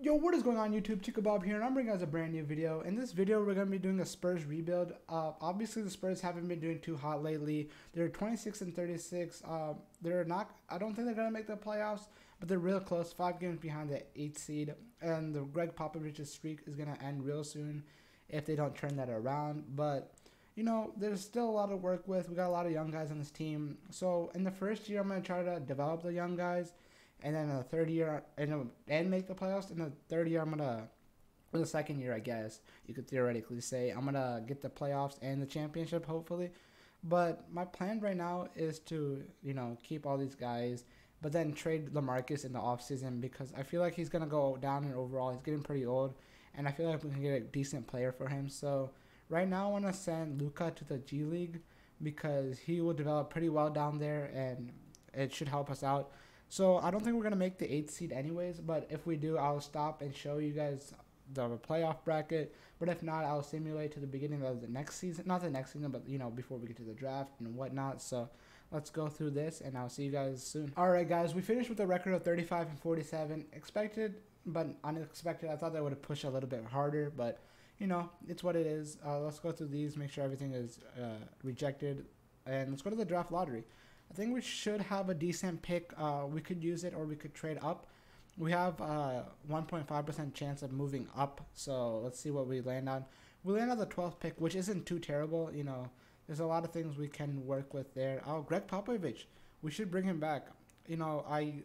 Yo, what is going on YouTube? Chickabob here, and I'm bringing you guys a brand new video. In this video, we're going to be doing a Spurs rebuild. Uh, obviously, the Spurs haven't been doing too hot lately. They're 26 and 36. Uh, they're not. I don't think they're going to make the playoffs, but they're real close. Five games behind the eighth seed, and the Gregg Popovich's streak is going to end real soon if they don't turn that around. But you know, there's still a lot to work with. We got a lot of young guys on this team. So in the first year, I'm going to try to develop the young guys and then in the third year and and make the playoffs. In the third year, I'm gonna or the second year, I guess you could theoretically say I'm gonna get the playoffs and the championship, hopefully. But my plan right now is to you know keep all these guys, but then trade Lamarcus in the offseason because I feel like he's gonna go down in overall. He's getting pretty old, and I feel like we can get a decent player for him. So right now, I want to send Luka to the G League because he will develop pretty well down there, and it should help us out. So I don't think we're gonna make the eighth seed anyways. But if we do, I'll stop and show you guys the playoff bracket. But if not, I'll simulate to the beginning of the next season. Not the next season, but you know before we get to the draft and whatnot. So let's go through this, and I'll see you guys soon. All right, guys, we finished with a record of 35 and 47. Expected, but unexpected. I thought that would have pushed a little bit harder, but you know it's what it is. Uh, let's go through these, make sure everything is uh, rejected, and let's go to the draft lottery. I think we should have a decent pick. Uh, we could use it or we could trade up. We have a 1.5% chance of moving up. So let's see what we land on. We land on the 12th pick, which isn't too terrible. You know, there's a lot of things we can work with there. Oh, Gregg Popovich. We should bring him back. You know, I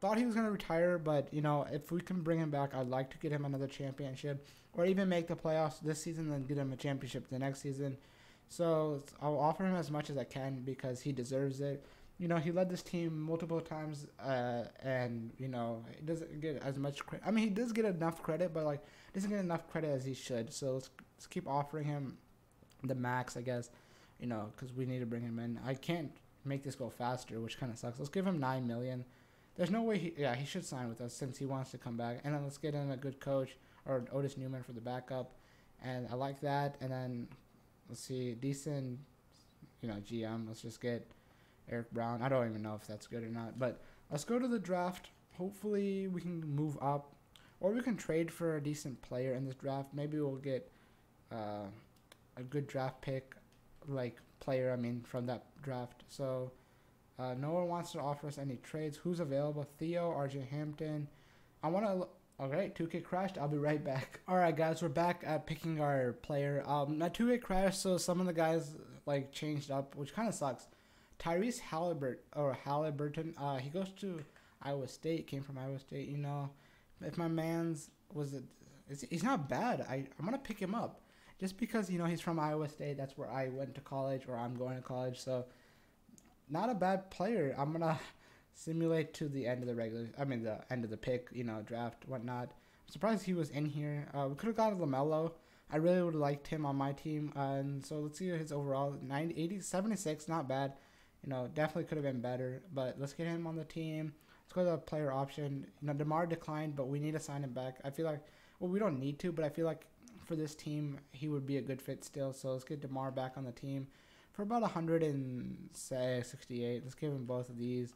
thought he was going to retire, but, you know, if we can bring him back, I'd like to get him another championship or even make the playoffs this season and get him a championship the next season. So I'll offer him as much as I can because he deserves it. You know, he led this team multiple times, uh, and you know, he doesn't get as much credit. I mean, he does get enough credit, but like, doesn't get enough credit as he should. So let's, let's keep offering him the max, I guess. You know, because we need to bring him in. I can't make this go faster, which kind of sucks. Let's give him nine million. There's no way he, yeah, he should sign with us since he wants to come back. And then let's get in a good coach or Otis Newman for the backup. And I like that. And then let's see, decent, you know, GM. Let's just get Eric Brown. I don't even know if that's good or not, but let's go to the draft. Hopefully, we can move up, or we can trade for a decent player in this draft. Maybe we'll get uh, a good draft pick, like player. I mean, from that draft. So. Uh, no one wants to offer us any trades. Who's available? Theo, RJ Hampton. I want to Alright, 2K crashed. I'll be right back. Alright, guys, we're back at picking our player. Um, my 2K crashed, so some of the guys like changed up, which kind of sucks. Tyrese Hallibert or Halliburton, uh, he goes to Iowa State. Came from Iowa State. You know, if my man's was it, he's not bad. I I'm gonna pick him up just because you know he's from Iowa State. That's where I went to college, or I'm going to college. So, not a bad player. I'm gonna simulate to the end of the regular. I mean, the end of the pick, you know, draft, whatnot. I'm surprised he was in here. Uh, we could have gotten Lamelo. I really would have liked him on my team. Uh, and so let's see his overall 90, 80, 76, not bad. You know, definitely could have been better. But let's get him on the team. Let's go to the player option. You know, DeMar declined, but we need to sign him back. I feel like, well, we don't need to, but I feel like for this team, he would be a good fit still. So let's get DeMar back on the team for about 168. Let's give him both of these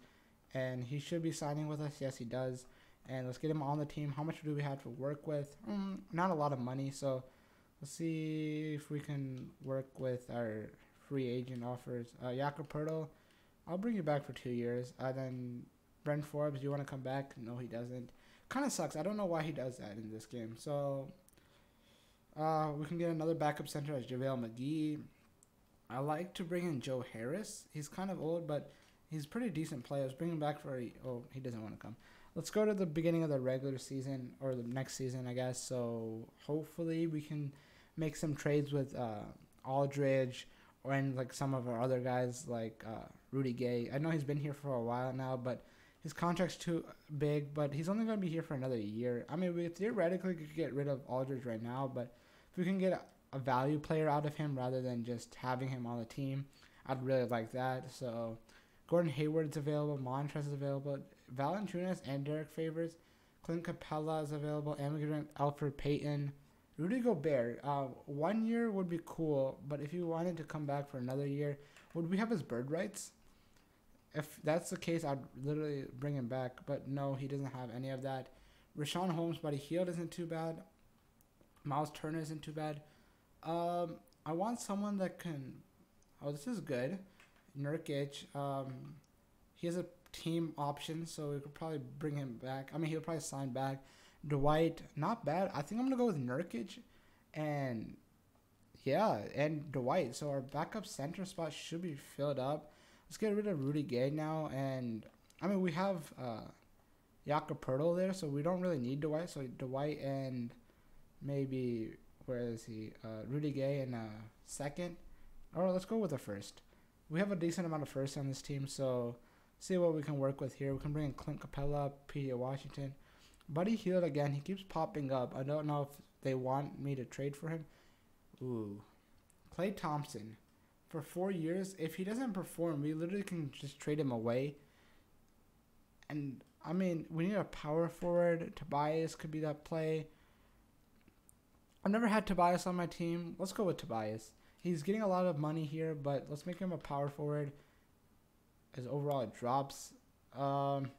and he should be signing with us. Yes, he does. And let's get him on the team. How much do we have to work with? Mm, not a lot of money, so let's see if we can work with our free agent offers. Uh, Jakob Poeltl, I'll bring you back for two years. Uh, then Bryn Forbes, do you want to come back? No, he doesn't. Kind of sucks. I don't know why he does that in this game. So uh, we can get another backup center as JaVale McGee. I like to bring in Joe Harris. He's kind of old, but he's a pretty decent player. Let's bring him back for a, oh he doesn't want to come. Let's go to the beginning of the regular season or the next season, I guess. So hopefully we can make some trades with uh, Aldridge or and like some of our other guys like uh, Rudy Gay. I know he's been here for a while now, but his contract's too big. But he's only going to be here for another year. I mean, we theoretically could get rid of Aldridge right now, but if we can get a, a value player out of him rather than just having him on the team, I'd really like that. So Gordon Hayward's available. Montrezl is available. Valanciunas and Derrick Favors. Clint Capela is available. Immigrant Elfrid Payton. Rudy Gobert. Uh, one year would be cool, but if you wanted to come back for another year, would we have his bird rights? If that's the case, I'd literally bring him back. But no, he doesn't have any of that. Richaun Holmes, Buddy Hield isn't too bad. Miles Turner isn't too bad. Um, I want someone that can. Oh, this is good. Nurkic. Um, he has a team option, so we could probably bring him back. I mean, he'll probably sign back. Dwight, not bad. I think I'm gonna go with Nurkic, and yeah, and Dwight. So our backup center spot should be filled up. Let's get rid of Rudy Gay now, and I mean we have uh, Jakob there, so we don't really need Dwight. So Dwight and maybe where is he? Uh, Rudy Gay in a second. Or let's go with the first. We have a decent amount of first on this team, so see what we can work with here. We can bring in Clint Capela, PJ Washington. Buddy Hield again, he keeps popping up. I don't know if they want me to trade for him. Ooh. Klay Thompson. For four years, if he doesn't perform, we literally can just trade him away. And I mean, we need a power forward. Tobias could be that play. I've never had Tobias on my team. Let's go with Tobias. He's getting a lot of money here, but let's make him a power forward. His overall it drops. Um,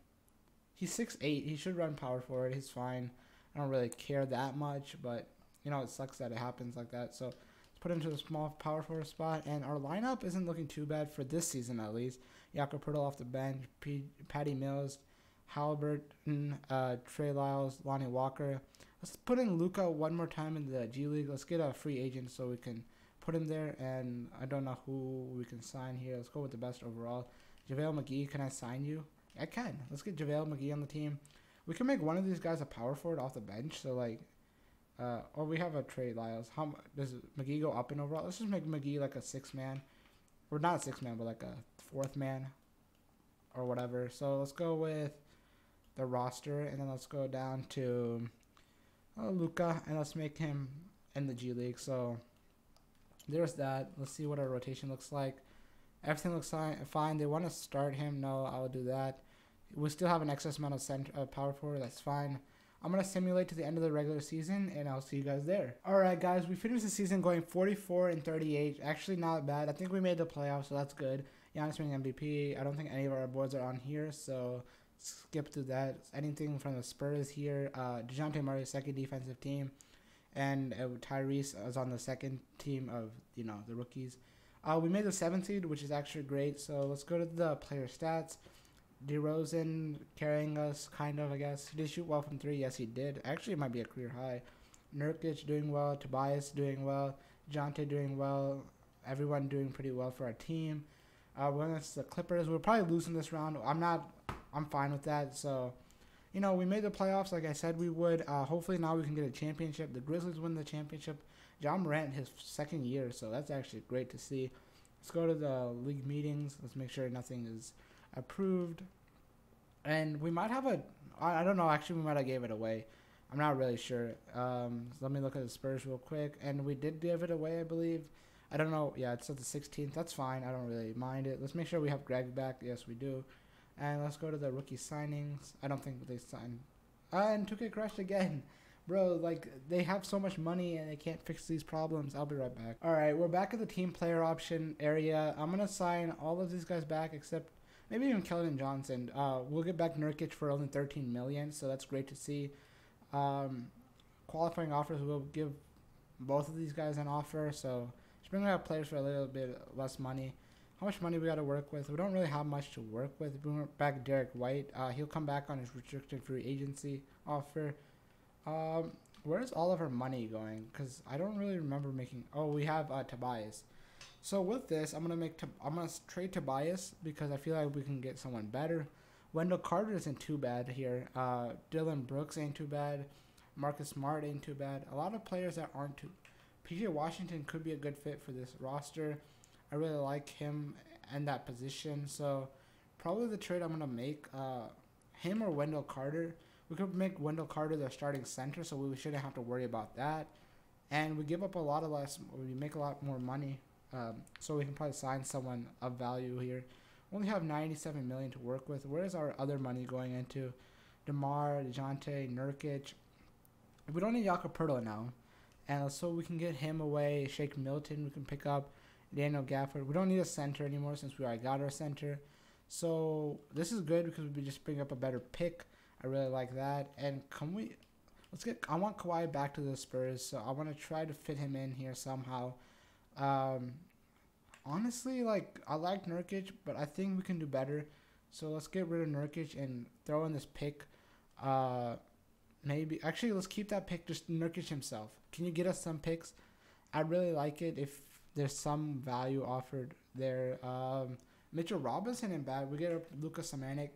he's six eight. He should run power forward. He's fine. I don't really care that much, but you know it sucks that it happens like that. So let's put him to the small power forward spot. And our lineup isn't looking too bad for this season at least. Jakob Poeltl off the bench. P- Patty Mills, Halliburton, uh, Trey Lyles, Lonnie Walker. Let's put in Luka one more time in the G League. Let's get a free agent so we can put him there. And I don't know who we can sign here. Let's go with the best overall. JaVale McGee, can I sign you? I can. Let's get JaVale McGee on the team. We can make one of these guys a power forward off the bench. So, like, uh, or we have a trade, Lyles. How does McGee go up in overall? Let's just make McGee like a six man. Or not a six man, but like a fourth man or whatever. So let's go with the roster, and then let's go down to uh, Luka, and let's make him in the G League. So there's that. Let's see what our rotation looks like. Everything looks fine. They want to start him. No, I'll do that. We still have an excess amount of center, uh, power forward. That's fine. I'm going to simulate to the end of the regular season, and I'll see you guys there. All right, guys. We finished the season going 44 and 38. Actually, not bad. I think we made the playoffs, so that's good. Giannis winning MVP. I don't think any of our boards are on here, so skip through that. Anything from the Spurs here. Uh, DeJounte Murray, second defensive team. And uh, Tyrese is on the second team of, you know, the rookies. Uh, we made the seventh seed, which is actually great. So let's go to the player stats. DeRozan carrying us, kind of, I guess. Did he shoot well from three? Yes, he did. Actually, it might be a career high. Nurkic doing well. Tobias doing well. Jonte doing well. Everyone doing pretty well for our team. Uh, when it's the Clippers, we're probably losing this round. I'm not. I'm fine with that. So, you know, we made the playoffs like I said we would. Uh, hopefully now we can get a championship. The Grizzlies win the championship. Ja Morant his second year, so that's actually great to see. Let's go to the league meetings. Let's make sure nothing is approved. And we might have a. I don't know. Actually, we might have gave it away. I'm not really sure. Um, so let me look at the Spurs real quick. And we did give it away, I believe. I don't know. Yeah, it's at the 16th. That's fine. I don't really mind it. Let's make sure we have Greg back. Yes, we do. And let's go to the rookie signings. I don't think they signed. Uh, and 2K crashed again. Bro, like, they have so much money and they can't fix these problems. I'll be right back. All right, we're back at the team player option area. I'm going to sign all of these guys back except maybe even Keldon Johnson. Uh, we'll get back Nurkic for only 13 million, so that's great to see. Um, qualifying offers will give both of these guys an offer, so just bring out players for a little bit less money. How much money we got to work with? We don't really have much to work with. We Bring back Derrick White. Uh, he'll come back on his restricted free agency offer. Um, where's all of our money going? Because I don't really remember making. Oh, we have uh, Tobias. So with this, I'm gonna make. I'm gonna trade Tobias because I feel like we can get someone better. Wendell Carter isn't too bad here. Uh, Dillon Brooks ain't too bad. Marcus Smart ain't too bad. A lot of players that aren't too PJ Washington could be a good fit for this roster. I really like him and that position. So probably the trade I'm gonna make, uh, him or Wendell Carter. We could make Wendell Carter the starting center, so we shouldn't have to worry about that. And we give up a lot of less. We make a lot more money, um, so we can probably sign someone of value here. We only have 97 million to work with. Where is our other money going into? Demar, Dejounte, Nurkic. We don't need Jakob now and so we can get him away. Shake Milton, we can pick up Daniel Gafford. We don't need a center anymore since we already got our center. So this is good because we just bring up a better pick. I really like that. And can we? Let's get. I want Kawhi back to the Spurs, so I want to try to fit him in here somehow. Um, honestly, like I like Nurkic, but I think we can do better. So let's get rid of Nurkic and throw in this pick. Uh, maybe actually let's keep that pick. Just Nurkic himself. Can you get us some picks? I'd really like it if there's some value offered there. Um, Mitchell Robinson and bad. We get a Luka Samanic,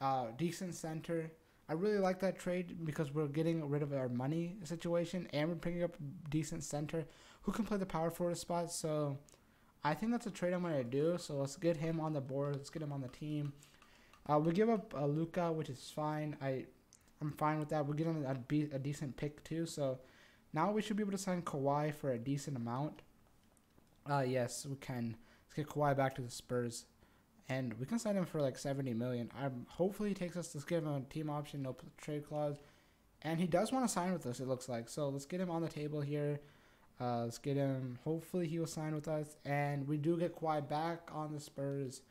uh, decent center. I really like that trade because we're getting rid of our money situation and we're picking up decent center who can play the power forward spot. So I think that's a trade I'm gonna do. So let's get him on the board. Let's get him on the team. Uh, we give up uh, Luka, which is fine. I I'm fine with that. We're getting a, a decent pick too. So now we should be able to sign Kawhi for a decent amount. Uh yes, we can. Let's get Kawhi back to the Spurs and we can sign him for like 70 million. I'm hopefully he takes us. Let's give him a team option, no trade clause, and he does want to sign with us. It looks like so. Let's get him on the table here. Uh, let's get him. Hopefully he will sign with us, and we do get Kawhi back on the Spurs.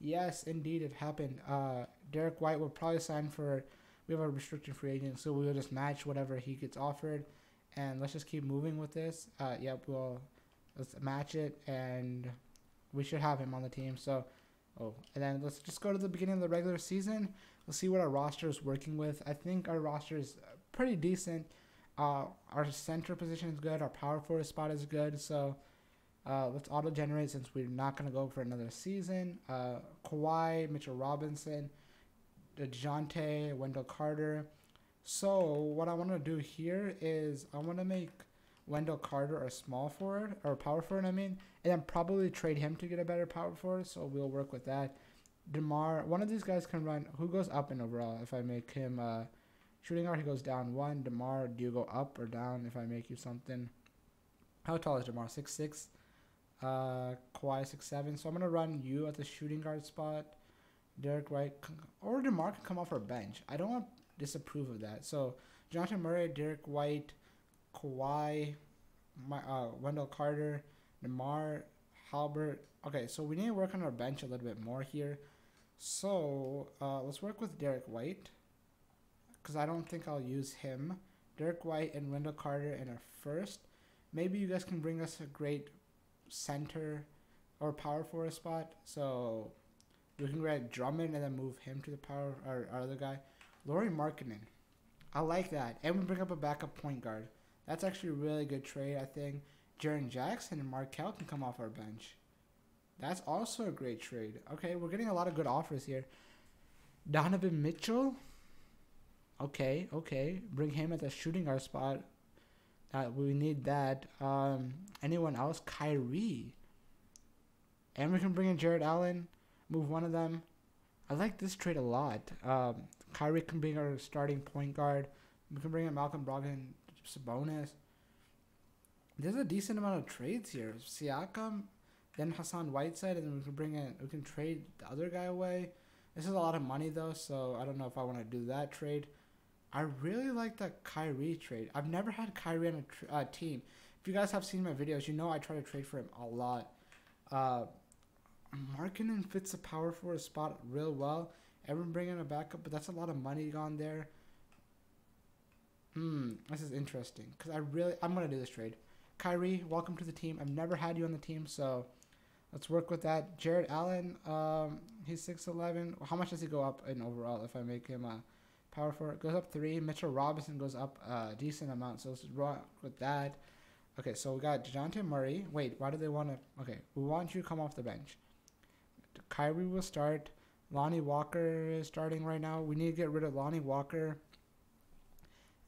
Yes, indeed, it happened. Uh, Derrick White will probably sign for. We have a restricted free agent, so we'll just match whatever he gets offered, and let's just keep moving with this. Uh, yep, we'll let's match it, and we should have him on the team. So Oh, and then let's just go to the beginning of the regular season. Let's see what our roster is working with. I think our roster is pretty decent. Uh, our center position is good. Our power forward spot is good. So uh, let's auto generate since we're not going to go for another season. Uh, Kawhi, Mitchell Robinson, DeJounte, Wendell Carter. So what I want to do here is I want to make Wendell Carter a small forward or power forward, I mean, and then probably trade him to get a better power forward. So we'll work with that. Demar, one of these guys can run. Who goes up in overall? If I make him uh, shooting guard, he goes down one. Demar, do you go up or down? If I make you something, how tall is Demar? Six six. Uh, Kawhi six seven. So I'm gonna run you at the shooting guard spot. Derrick White or Demar can come off our bench. I don't want disapprove of that. So Jonathan Murray, Derrick White, Kawhi, my, uh, Wendell Carter, Demar, Halbert. Okay, so we need to work on our bench a little bit more here. So uh, let's work with Derrick White because I don't think I'll use him. Derrick White and Wendell Carter in our first. Maybe you guys can bring us a great center or power forward spot. So we can grab Drummond and then move him to the power our, our other guy. Lauri Markkanen. I like that. And we bring up a backup point guard. That's actually a really good trade, I think. Jaren Jackson and Markelle can come off our bench. That's also a great trade. Okay, we're getting a lot of good offers here. Donovan Mitchell. Okay, okay. Bring him at the shooting guard spot. Uh, we need that. Um, anyone else? Kyrie. And we can bring in Jarrett Allen. Move one of them. I like this trade a lot. Um, Kyrie can bring our starting point guard. We can bring in Malcolm Brogdon Sabonis. There's a decent amount of trades here. Siakam, then Hassan Whiteside, and then we can bring in we can trade the other guy away. This is a lot of money though, so I don't know if I want to do that trade. I really like that Kyrie trade. I've never had Kyrie on a uh, team. If you guys have seen my videos, you know I try to trade for him a lot. Uh, fits the power forward spot real well. Everyone bringing a backup, but that's a lot of money gone there. Hmm, this is interesting because I really I'm gonna do this trade. Kyrie, welcome to the team. I've never had you on the team, so let's work with that. Jarrett Allen, um, he's six eleven. How much does he go up in overall if I make him a power forward? Goes up three. Mitchell Robinson goes up a decent amount, so let's work with that. Okay, so we got Dejounte Murray. Wait, why do they want to? Okay, we want you to come off the bench. Kyrie will start. Lonnie Walker is starting right now. We need to get rid of Lonnie Walker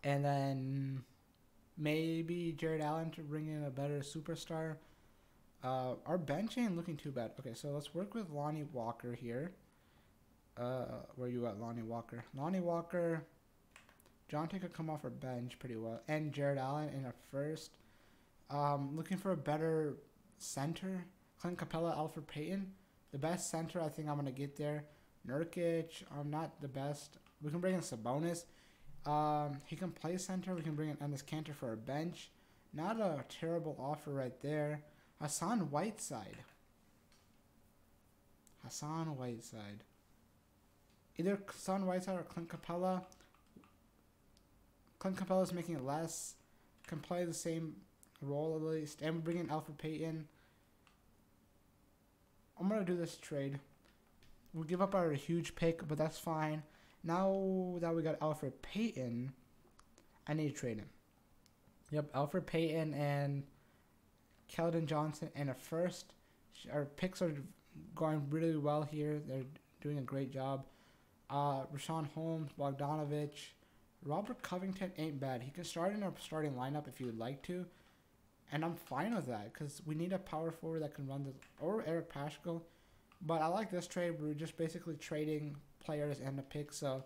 and then maybe Jarrett Allen to bring in a better superstar. Uh, our bench ain't looking too bad. Okay, so let's work with Lonnie Walker here. Uh, where you at, Lonnie Walker? Lonnie Walker. Jonte could come off our bench pretty well, and Jarrett Allen in a first. Um, looking for a better center. Clint Capela, Elfrid Payton. The best center I think I'm gonna get there. Nurkic, I'm not the best. We can bring in Sabonis. Um, he can play center. We can bring in Enes Kanter for a bench. Not a terrible offer right there. Hassan Whiteside. Hassan Whiteside. Either Hassan Whiteside or Clint Capela. Clint Capela is making it less, can play the same role at least, and we're bringing Elfrid Payton. I'm gonna do this trade. We'll give up our huge pick, but that's fine. Now that we got Elfrid Payton, I need to trade him. Yep, Elfrid Payton and Keldon Johnson and a first. Our picks are going really well here. They're doing a great job. Uh, Richaun Holmes, Bogdanovich, Robert Covington ain't bad. He can start in our starting lineup if you would like to, and I'm fine with that because we need a power forward that can run this or Eric Paschall. But I like this trade. We're just basically trading players and a pick. So,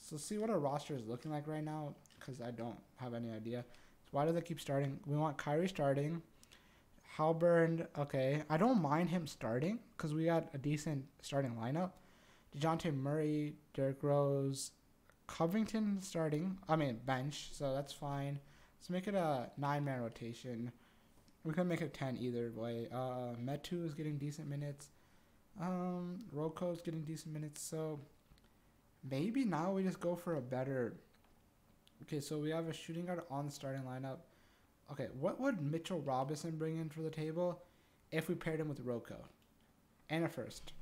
so see what our roster is looking like right now because I don't have any idea. So why do they keep starting? We want Kyrie starting. Halliburton, okay. I don't mind him starting because we got a decent starting lineup. DeJounte Murray, Derrick Rose, Covington starting. I mean, bench, so that's fine. Let's make it a nine man rotation. We can make it 10 either way. Uh, Metu is getting decent minutes. Um, is getting decent minutes. So maybe now we just go for a better. Okay, so we have a shooting guard on the starting lineup. Okay, what would Mitchell Robinson bring in for the table if we paired him with Rocco? And a first.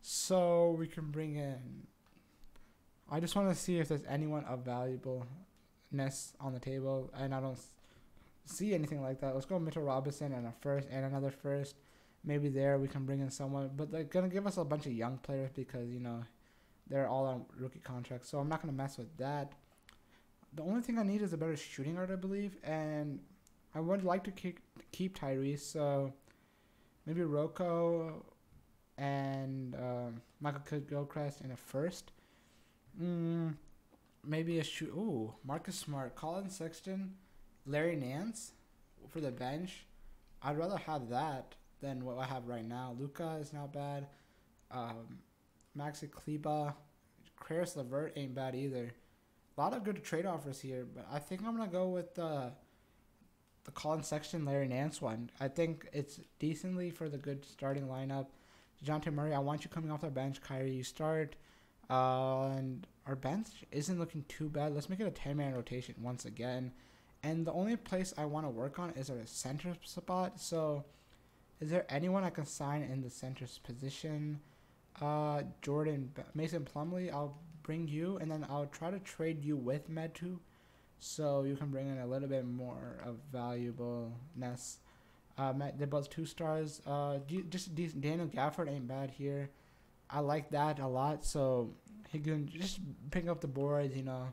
So we can bring in. I just want to see if there's anyone of valuableness on the table, and I don't see anything like that. Let's go Mitchell Robinson and a first and another first. Maybe there we can bring in someone, but they're gonna give us a bunch of young players because you know they're all on rookie contracts. So I'm not gonna mess with that. The only thing I need is a better shooting guard, I believe, and I would like to keep keep Tyrese. So maybe Rocco and um, Michael Gilchrist in a first. Mm, maybe a shoot. Ooh, Marcus Smart, Collin Sexton, Larry Nance for the bench. I'd rather have that than what I have right now. Luka is not bad. Um, Maxi Kleber, Caris LeVert ain't bad either. A lot of good trade offers here, but I think I'm gonna go with the the Collin Sexton, Larry Nance one. I think it's decently for the good starting lineup. Dejounte Murray, I want you coming off the bench. Kyrie, you start. Uh, and our bench isn't looking too bad. Let's make it a 10 man rotation once again. And the only place I want to work on is our center spot. So, is there anyone I can sign in the center's position? Uh, Jordan Mason Plumlee, I'll bring you, and then I'll try to trade you with Metu, so you can bring in a little bit more of valuableness. Uh, they're both two stars. Uh, just. Daniel Gafford ain't bad here. I like that a lot. So he can just pick up the boards, you know,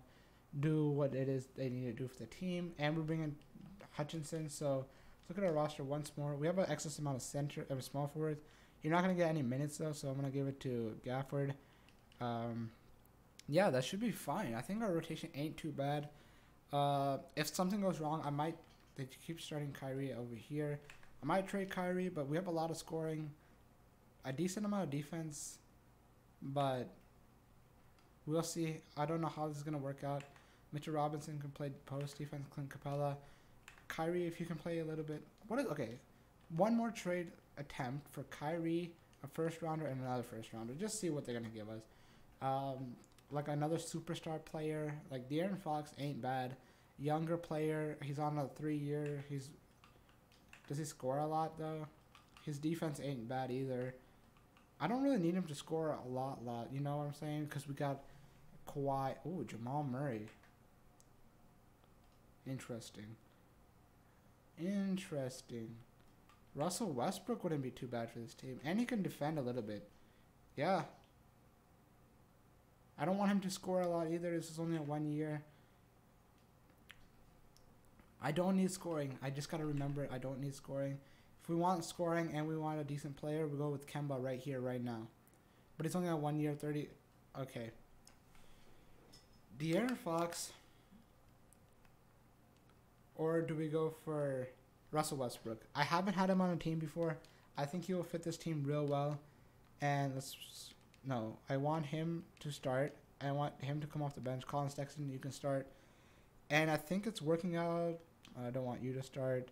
do what it is they need to do for the team. And we're bringing Hutchinson. So look at our roster once more. We have an excess amount of center of small forwards. You're not gonna get any minutes though, so I'm gonna give it to Gafford. Um, yeah, that should be fine. I think our rotation ain't too bad. Uh, if something goes wrong, I might they keep starting Kyrie over here. I might trade Kyrie, but we have a lot of scoring, a decent amount of defense, but we'll see. I don't know how this is gonna work out. Mitchell Robinson can play post defense. Clint Capela, Kyrie, if you can play a little bit. What is okay? One more trade attempt for Kyrie, a first rounder, and another first rounder. Just see what they're gonna give us. Um, like another superstar player, like De'Aaron Fox ain't bad younger player. He's on a three year. He's does he score a lot though? His defense ain't bad either. I don't really need him to score a lot, lot. You know what I'm saying? Because we got Kawhi. Oh, Jamal Murray. Interesting. Interesting. Russell Westbrook wouldn't be too bad for this team, and he can defend a little bit. Yeah. I don't want him to score a lot either. This is only a one year. I don't need scoring. I just gotta remember I don't need scoring. If we want scoring and we want a decent player, we go with Kemba right here, right now. But it's only a one year, 30. Okay. De'Aaron Fox. Or do we go for Russell Westbrook? I haven't had him on a team before. I think he will fit this team real well. And let's. No, I want him to start. I want him to come off the bench. Collin Sexton, you can start. And I think it's working out I don't want you to start.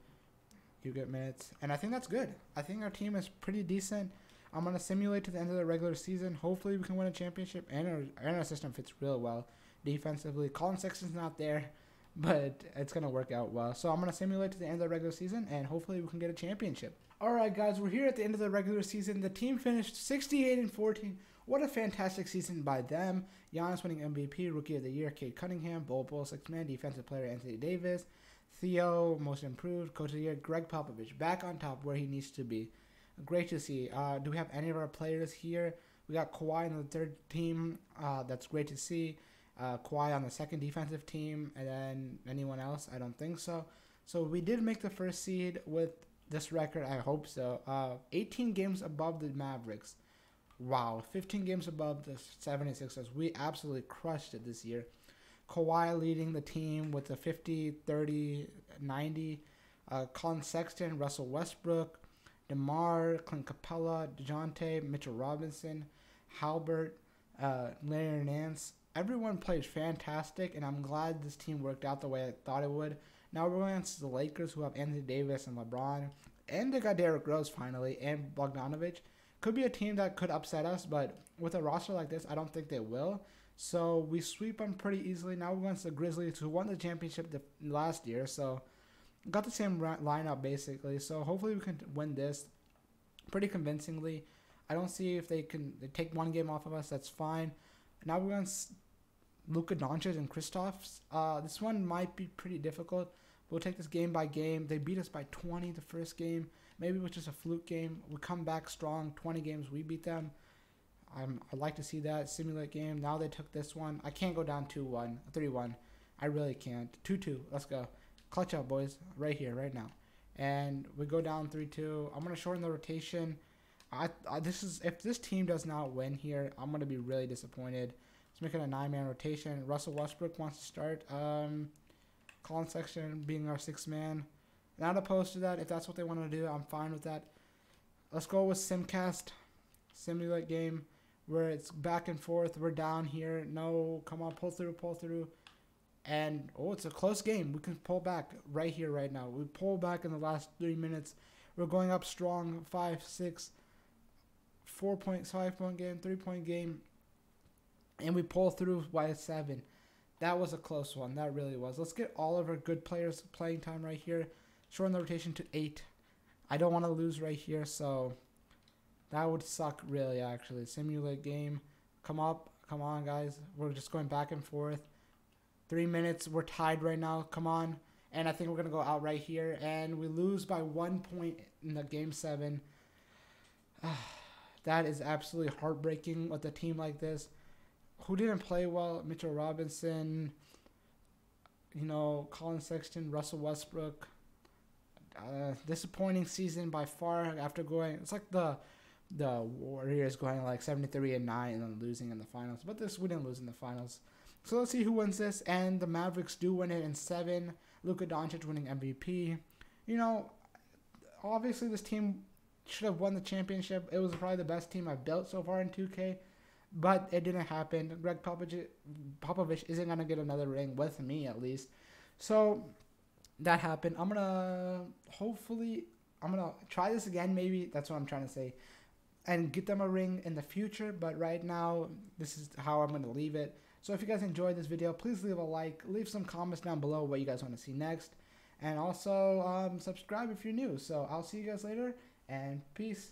You get minutes, and I think that's good. I think our team is pretty decent. I'm gonna simulate to the end of the regular season. Hopefully, we can win a championship, and our and our system fits real well. defensively. Collin Sexton's not there, but it's gonna work out well. So I'm gonna simulate to the end of the regular season, and hopefully we can get a championship. All right, guys, we're here at the end of the regular season. The team finished 68 and 14. What a fantastic season by them. Giannis winning MVP, Rookie of the Year, Cade Cunningham, Bol Bol, Six Man, Defensive Player Anthony Davis, Theo, Most Improved, Coach of the Year, Gregg Popovich, back on top where he needs to be. Great to see. Uh, do we have any of our players here? We got Kawhi on the third team. Uh, that's great to see. Uh, Kawhi on the second defensive team, and then anyone else? I don't think so. So we did make the first seed with this record. I hope so. Uh, 18 games above the Mavericks. Wow, 15 games above the 76ers. We absolutely crushed it this year. Kawhi leading the team with a 50, 30, 90. Uh, Collin Sexton, Russell Westbrook, DeMar, Clint Capela, DeJounte, Mitchell Robinson, Halbert, uh, Larry Nance. Everyone played fantastic, and I'm glad this team worked out the way I thought it would. Now we're going against the Lakers, who have Anthony Davis and LeBron, and they got Derrick Rose finally, and Bogdanovich. Could be a team that could upset us, but with a roster like this, I don't think they will. So we sweep them pretty easily. Now we're against the Grizzlies, who won the championship the, last year. So got the same lineup basically. So hopefully we can win this pretty convincingly. I don't see if they can they take one game off of us. That's fine. Now we're against Luka Doncic and Kristaps. Uh, this one might be pretty difficult. We'll take this game by game. They beat us by 20 the first game. Maybe it was just a fluke game. We come back strong. 20 games, we beat them. I'm, I'd like to see that simulate game. Now they took this one. I can't go down 2 1, 3 1. I really can't. 2 2. Let's go. Clutch up, boys. Right here, right now. And we go down 3 2. I'm going to shorten the rotation. I, I, this is if this team does not win here, I'm gonna be really disappointed. Let's a nine man rotation. Russell Westbrook wants to start. Um, Collin Sexton being our sixth man. Not opposed to that. If that's what they want to do, I'm fine with that. Let's go with Simcast. Simulate game where it's back and forth. We're down here. No, come on, pull through, pull through. And oh, it's a close game. We can pull back right here, right now. We pull back in the last three minutes. We're going up strong, five, six, four point, five point game, three point game, and we pull through by seven. That was a close one. That really was. Let's get all of our good players playing time right here. Shorten the rotation to eight. I don't want to lose right here, so that would suck really actually. Simulate game. Come up. Come on, guys. We're just going back and forth. Three minutes. We're tied right now. Come on. And I think we're going to go out right here. And we lose by one point in the game seven. That is absolutely heartbreaking with a team like this. Who didn't play well? Mitchell Robinson, you know, Collin Sexton, Russell Westbrook. Uh, disappointing season by far after going. It's like the the Warriors going like 73 and 9 and then losing in the finals. But this we didn't lose in the finals. So let's see who wins this. And the Mavericks do win it in 7. Luka Doncic winning MVP. You know, obviously this team should have won the championship. It was probably the best team I've built so far in 2K, but it didn't happen. Gregg Popovich, Popovich isn't gonna get another ring with me at least. So that happened. I'm gonna hopefully I'm gonna try this again. Maybe that's what I'm trying to say, and get them a ring in the future. But right now, this is how I'm gonna leave it. So if you guys enjoyed this video, please leave a like, leave some comments down below what you guys want to see next, and also um, subscribe if you're new. So I'll see you guys later and peace.